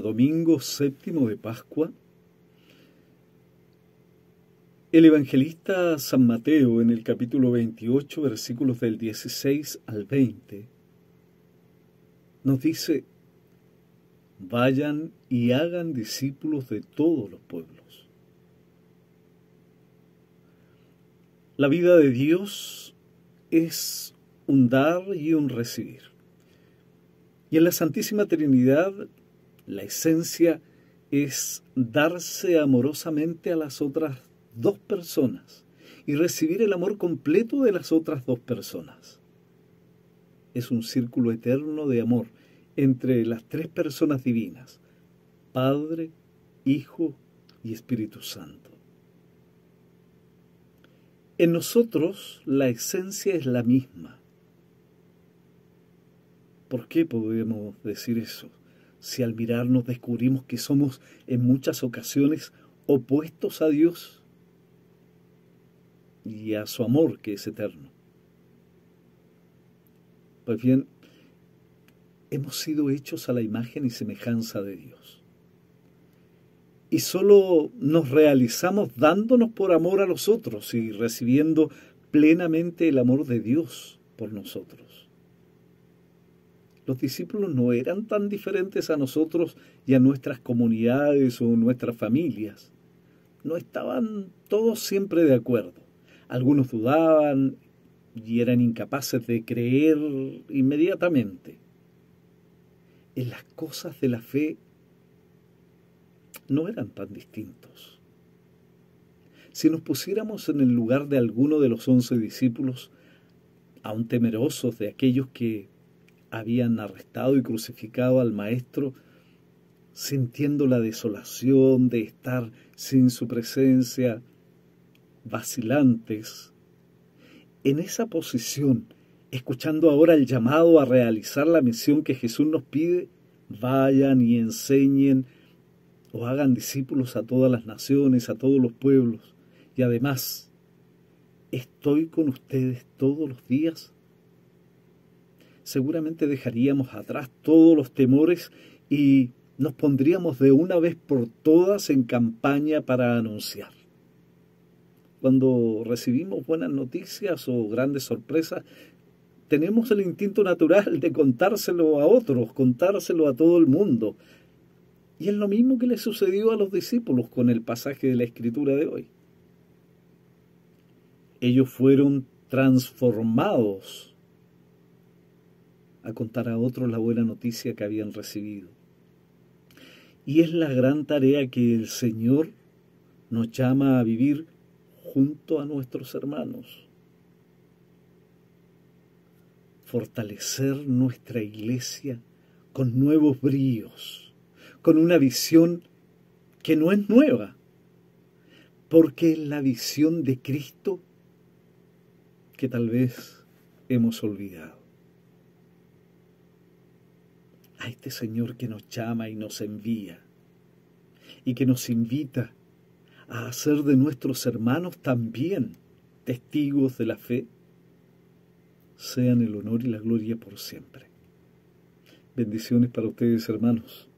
domingo séptimo de Pascua, el evangelista San Mateo en el capítulo 28, versículos del 16 al 20, nos dice, vayan y hagan discípulos de todos los pueblos. La vida de Dios es un dar y un recibir. Y en la Santísima Trinidad, la esencia es darse amorosamente a las otras dos personas y recibir el amor completo de las otras dos personas. Es un círculo eterno de amor entre las tres personas divinas, Padre, Hijo y Espíritu Santo. En nosotros la esencia es la misma. ¿Por qué podemos decir eso? Si al mirarnos descubrimos que somos en muchas ocasiones opuestos a Dios y a su amor que es eterno. Pues bien, hemos sido hechos a la imagen y semejanza de Dios. Y solo nos realizamos dándonos por amor a los otros y recibiendo plenamente el amor de Dios por nosotros. Los discípulos no eran tan diferentes a nosotros y a nuestras comunidades o nuestras familias. No estaban todos siempre de acuerdo. Algunos dudaban y eran incapaces de creer inmediatamente en las cosas de la fe no eran tan distintos. Si nos pusiéramos en el lugar de alguno de los once discípulos, aun temerosos de aquellos que habían arrestado y crucificado al Maestro, sintiendo la desolación de estar sin su presencia, vacilantes, en esa posición escuchando ahora el llamado a realizar la misión que Jesús nos pide, vayan y enseñen o hagan discípulos a todas las naciones, a todos los pueblos. Y además, estoy con ustedes todos los días. Seguramente dejaríamos atrás todos los temores y nos pondríamos de una vez por todas en campaña para anunciar. Cuando recibimos buenas noticias o grandes sorpresas, tenemos el instinto natural de contárselo a otros, contárselo a todo el mundo. Y es lo mismo que le sucedió a los discípulos con el pasaje de la escritura de hoy. Ellos fueron transformados a contar a otros la buena noticia que habían recibido. Y es la gran tarea que el Señor nos llama a vivir junto a nuestros hermanos fortalecer nuestra iglesia con nuevos bríos, con una visión que no es nueva, porque es la visión de Cristo que tal vez hemos olvidado. A este Señor que nos llama y nos envía y que nos invita a hacer de nuestros hermanos también testigos de la fe sean el honor y la gloria por siempre. Bendiciones para ustedes, hermanos.